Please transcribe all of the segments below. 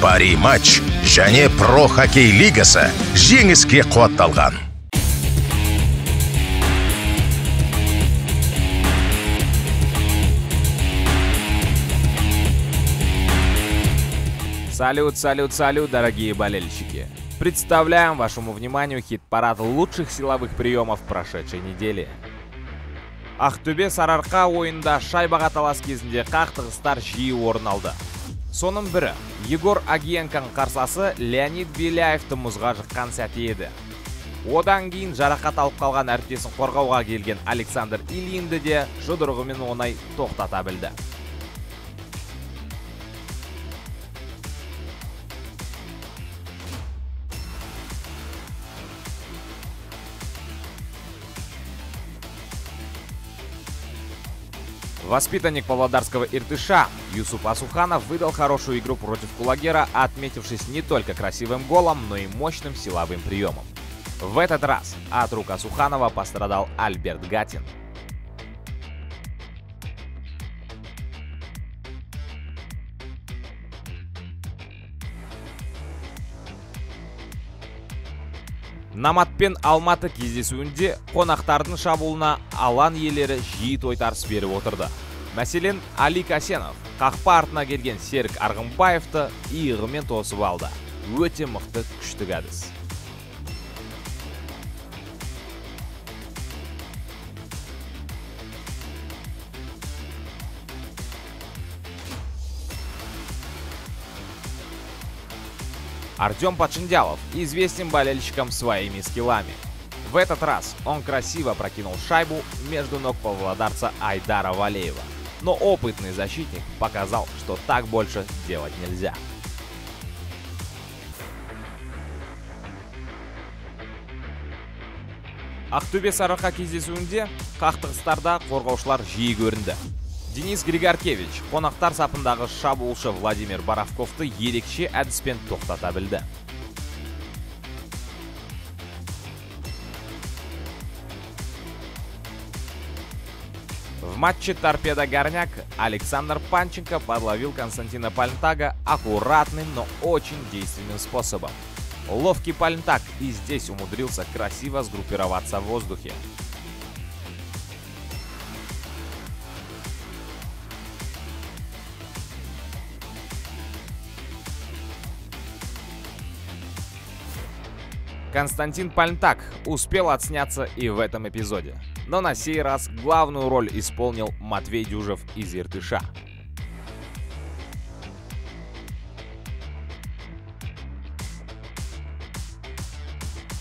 бари матч және про хоккей лигасы жеңіске қуатталған Салют, салют, салют, дорогие болельщики! Представляем вашему вниманию хит-парад лучших силовых приемов прошедшей недели. ақтөбе сарыарқа ойында шайбаға талас кезінде қақтығыстар жиі орын алды соның бірі егор агиенканың қарсасы леонид беляевті мұзға жыққан сәті еді. Одан кейін жарақат алып қалған әріптесін қорғауға келген александр ильинді де жұдырығымен оңай тоқтата білді. Воспитанник Павлодарского Иртыша Юсуп Асуханов выдал хорошую игру против Кулагера, отметившись не только красивым голом, но и мощным силовым приемом. В этот раз от рук Асуханова пострадал Альберт Гатин. Намат пен алматы кездесуінде қонақтардың шабуылына алан иелері жиі тойтарыс беріп отырды. Мәселен али касенов қақпа артына келген серік арғынбаевты иығымен тосып алды. Өте мықты күштік әдіс. Артем Подшиндялов известен болельщикам своими скиллами. В этот раз он красиво прокинул шайбу между ног павлодарца Айдара Валеева. Но опытный защитник показал, что так больше делать нельзя. ақтөбе сарыарқа кездесуінде қақтығыстарда қорғаушылар жиі көрінді денис григоркевич қонақтар сапындағы шабуылшы владимир боровковты ерекше әдіспен тоқтата білді В матче «Торпеда Горняк» Александр Панченко подловил Константина Пальнтага аккуратным, но очень действенным способом. Ловкий Пальнтаг и здесь умудрился красиво сгруппироваться в воздухе. Константин Пальнтак успел отсняться и в этом эпизоде. Но на сей раз главную роль исполнил Матвей Дюжев из Иртыша.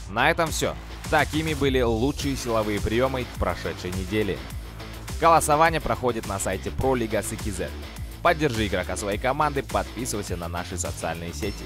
На этом все. Такими были лучшие силовые приемы прошедшей недели. Голосование проходит на сайте ProLiga.cz. Поддержи игрока своей команды, подписывайся на наши социальные сети.